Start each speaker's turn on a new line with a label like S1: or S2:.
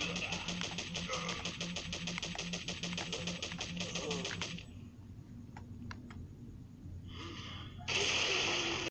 S1: Yeah.